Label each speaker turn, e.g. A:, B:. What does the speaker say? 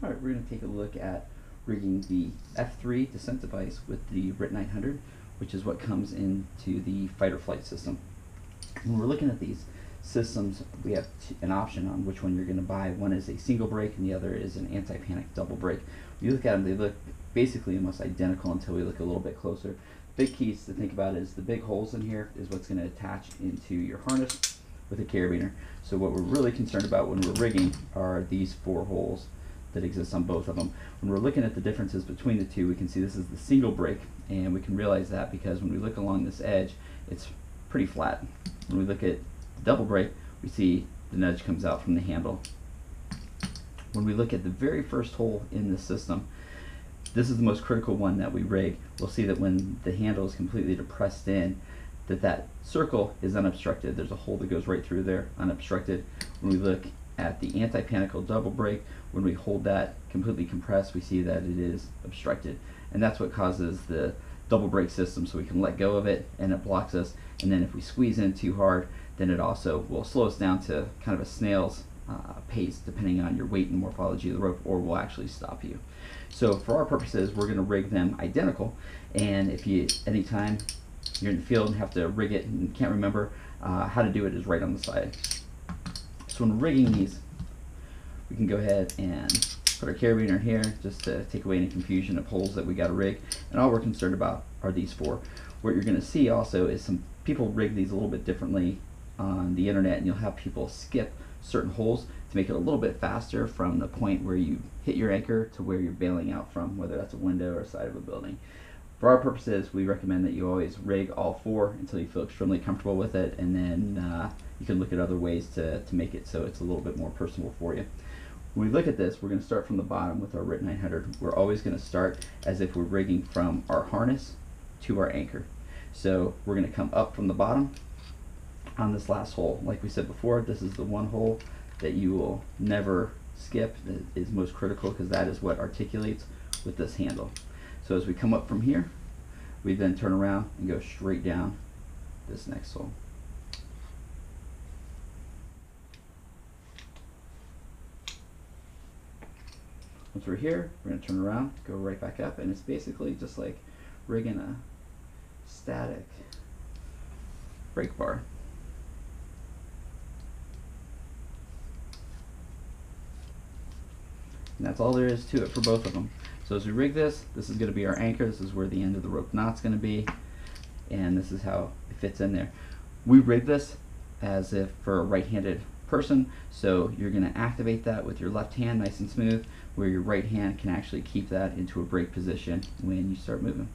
A: All right, we're going to take a look at rigging the F3 descent device with the RIT 900, which is what comes into the Fight or Flight system. When we're looking at these systems, we have an option on which one you're going to buy. One is a single brake and the other is an anti-panic double brake. When you look at them, they look basically almost identical until we look a little bit closer. Big keys to think about is the big holes in here is what's going to attach into your harness with a carabiner. So what we're really concerned about when we're rigging are these four holes that exists on both of them. When we're looking at the differences between the two, we can see this is the single brake, and we can realize that because when we look along this edge, it's pretty flat. When we look at the double brake, we see the nudge comes out from the handle. When we look at the very first hole in the system, this is the most critical one that we rig. We'll see that when the handle is completely depressed in, that that circle is unobstructed. There's a hole that goes right through there, unobstructed. When we look at the anti-panicle double brake, when we hold that completely compressed, we see that it is obstructed. And that's what causes the double brake system so we can let go of it and it blocks us. And then if we squeeze in too hard, then it also will slow us down to kind of a snail's uh, pace depending on your weight and morphology of the rope or will actually stop you. So for our purposes, we're going to rig them identical. And if you, anytime you're in the field and have to rig it and can't remember uh, how to do it is right on the side. When rigging these, we can go ahead and put our carabiner here just to take away any confusion of holes that we got to rig. And all we're concerned about are these four. What you're going to see also is some people rig these a little bit differently on the internet and you'll have people skip certain holes to make it a little bit faster from the point where you hit your anchor to where you're bailing out from, whether that's a window or side of a building. For our purposes, we recommend that you always rig all four until you feel extremely comfortable with it, and then uh, you can look at other ways to, to make it so it's a little bit more personal for you. When we look at this, we're going to start from the bottom with our RIT 900. We're always going to start as if we're rigging from our harness to our anchor. So we're going to come up from the bottom on this last hole. Like we said before, this is the one hole that you will never skip that is most critical because that is what articulates with this handle. So as we come up from here, we then turn around and go straight down this next hole. Once we're here, we're going to turn around, go right back up, and it's basically just like rigging a static brake bar. And that's all there is to it for both of them. So as we rig this, this is going to be our anchor. This is where the end of the rope knot's going to be. And this is how it fits in there. We rig this as if for a right-handed person. So you're going to activate that with your left hand nice and smooth, where your right hand can actually keep that into a brake position when you start moving.